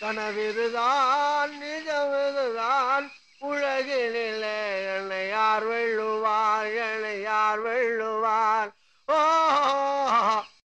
கனவிதுதான் நிஜமிதுதான் உலகினிலே என்னை யார் வெள்ளுவார் என்னை யார் வெள்ளுவார்